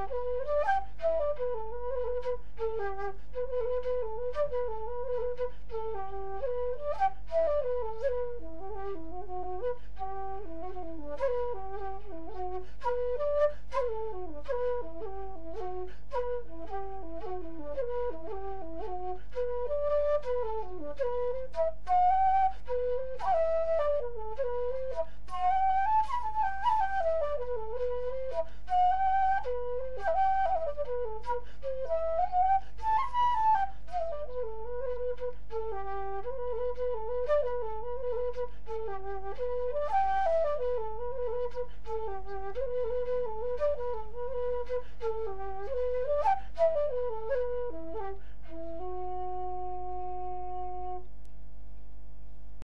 Mm-hmm.